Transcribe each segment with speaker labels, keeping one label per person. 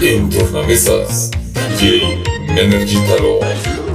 Speaker 1: En tornamesas, DJ Menergitalo.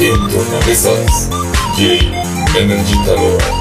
Speaker 1: e recomendações de Fernandita Loa.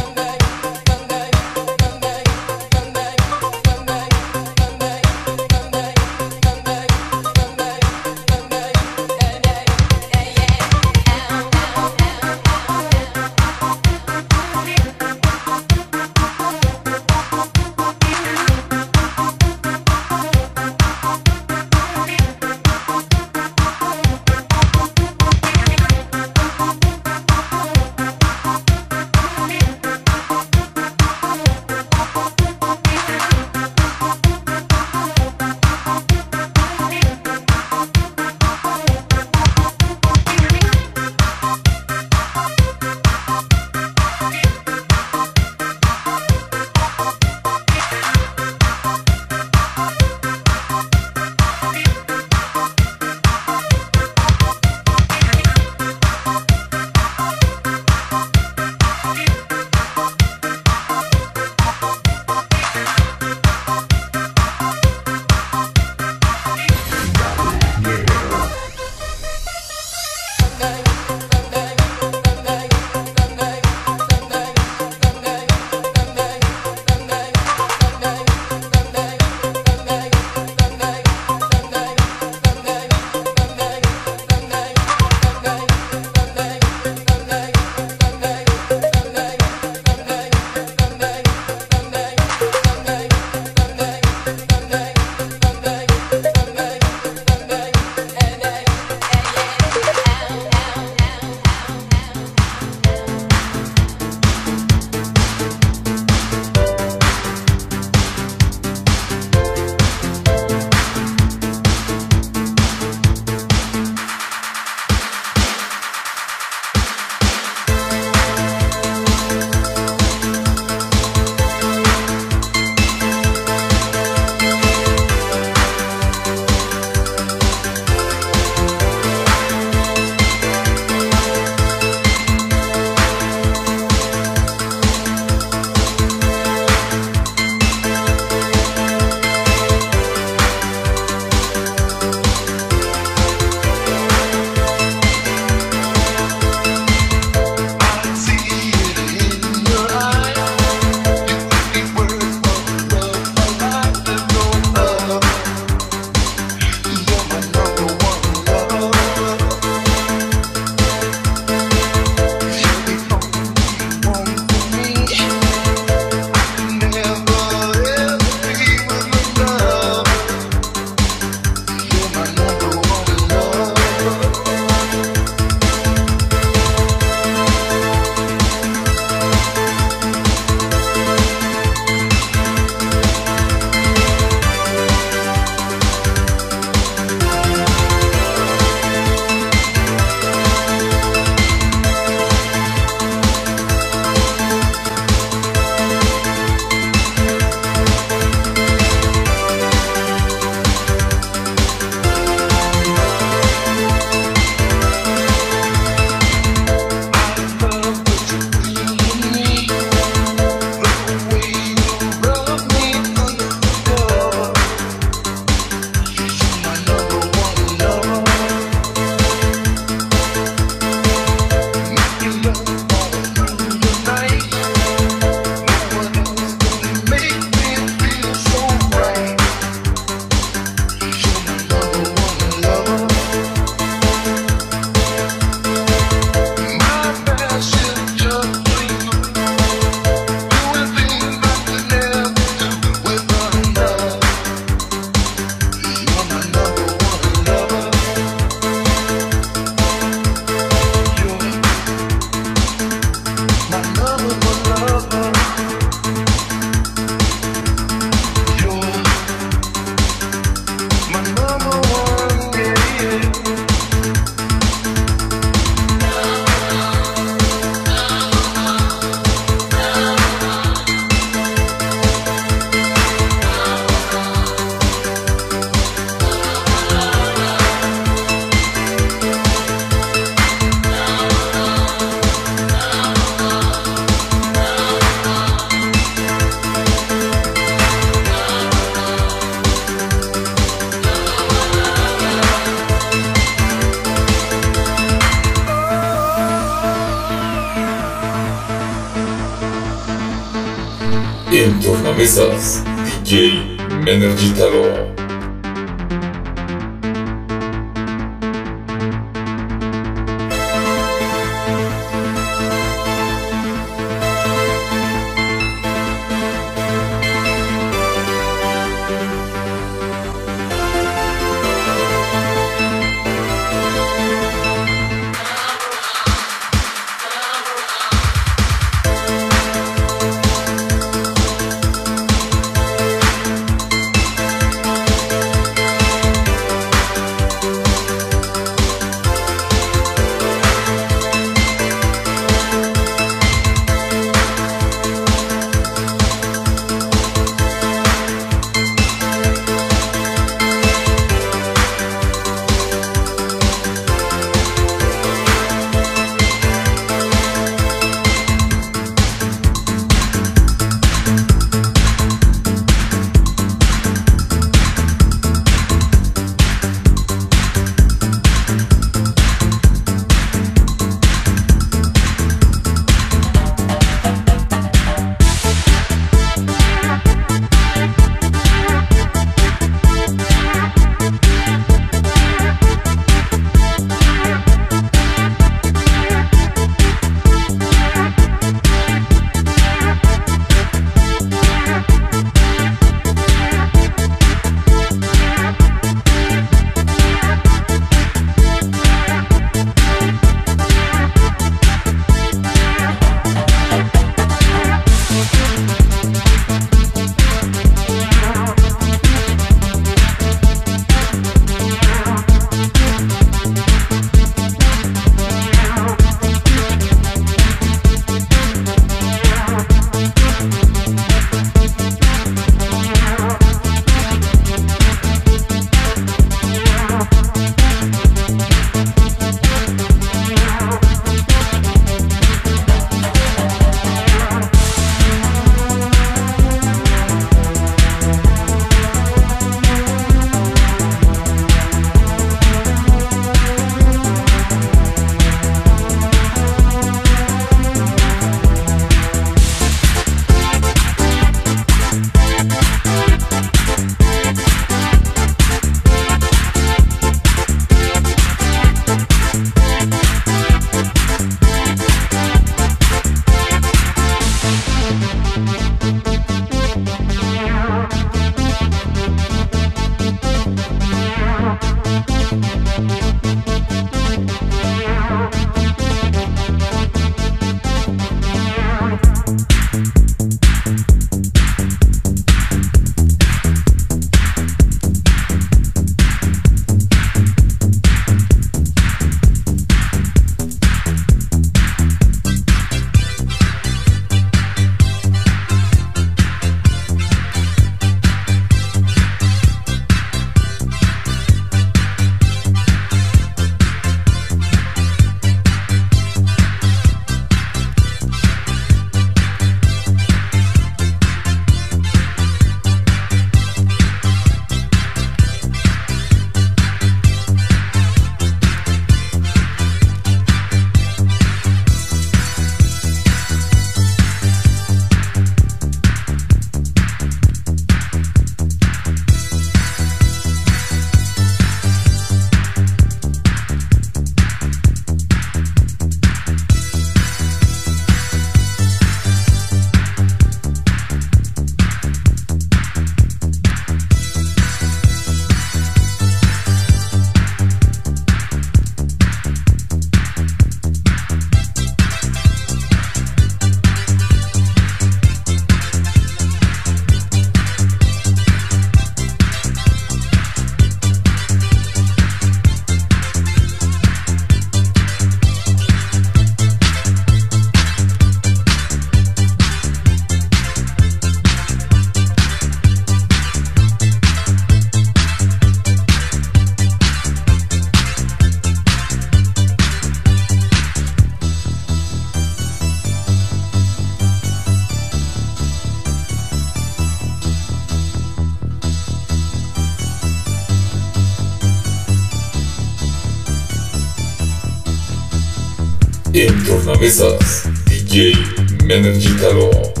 Speaker 1: Cabezas, DJ Menenji Taro.